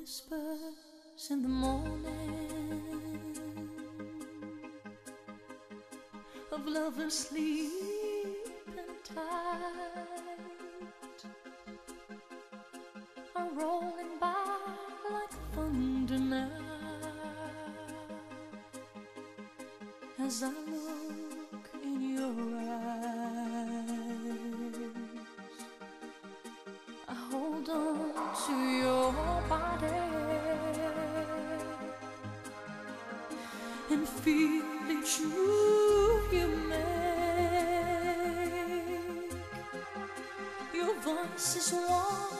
whispers in the morning of lovers sleeping tight. Are rolling by like thunder now as I to your body and feel each move you make. Your voice is warm